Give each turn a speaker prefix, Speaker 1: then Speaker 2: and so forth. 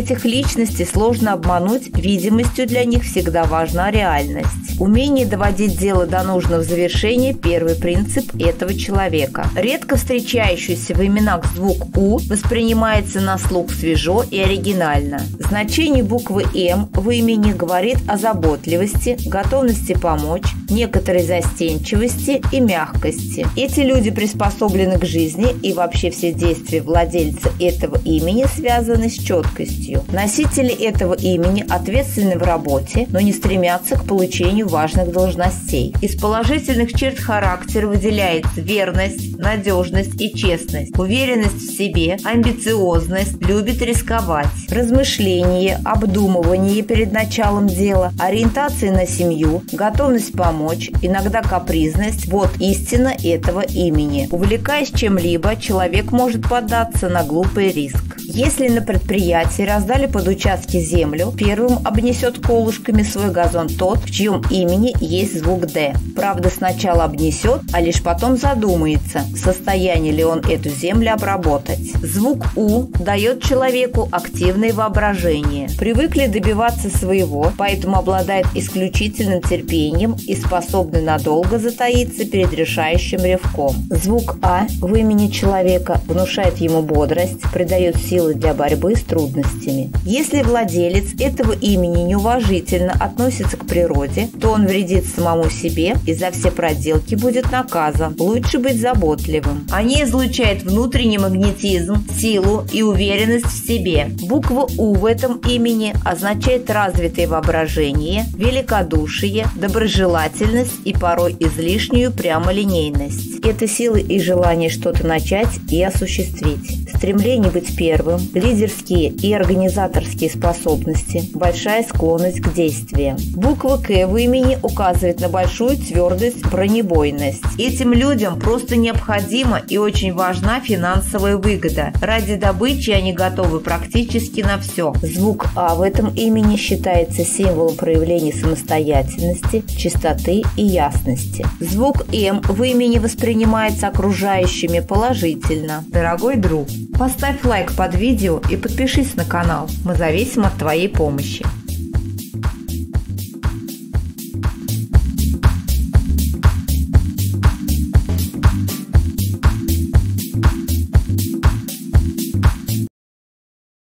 Speaker 1: Этих личностей сложно обмануть, видимостью для них всегда важна реальность. Умение доводить дело до нужного завершения – первый принцип этого человека. Редко встречающийся в именах звук «у» воспринимается на слух свежо и оригинально. Значение буквы «М» в имени говорит о заботливости, готовности помочь, некоторой застенчивости и мягкости. Эти люди приспособлены к жизни и вообще все действия владельца этого имени связаны с четкостью. Носители этого имени ответственны в работе, но не стремятся к получению важных должностей. Из положительных черт характера выделяется верность, надежность и честность, уверенность в себе, амбициозность, любит рисковать, размышление, обдумывание перед началом дела, ориентация на семью, готовность помочь, иногда капризность – вот истина этого имени. Увлекаясь чем-либо, человек может поддаться на глупый риск. Если на предприятии раздали под участки землю, первым обнесет колышками свой газон тот, в чьем имени есть звук «Д». Правда, сначала обнесет, а лишь потом задумается, в состоянии ли он эту землю обработать. Звук «У» дает человеку активное воображение. Привыкли добиваться своего, поэтому обладает исключительным терпением и способны надолго затаиться перед решающим ревком. Звук «А» в имени человека внушает ему бодрость, придает силы для борьбы с трудностями. Если владелец этого имени неуважительно относится к природе, то он вредит самому себе и за все проделки будет наказан. Лучше быть заботливым. Они излучают внутренний магнетизм, силу и уверенность в себе. Буква У в этом имени означает развитое воображение, великодушие, доброжелательность и порой излишнюю прямолинейность. Это силы и желание что-то начать и осуществить. Стремление быть первым, лидерские и организаторские способности, большая склонность к действиям. Буква «К» в имени указывает на большую твердость, бронебойность. Этим людям просто необходима и очень важна финансовая выгода. Ради добычи они готовы практически на все. Звук «А» в этом имени считается символом проявления самостоятельности, чистоты и ясности. Звук «М» в имени воспринимается окружающими положительно. Дорогой друг, поставь лайк под видео и подпишись на канал. Мы зависим от твоей помощи.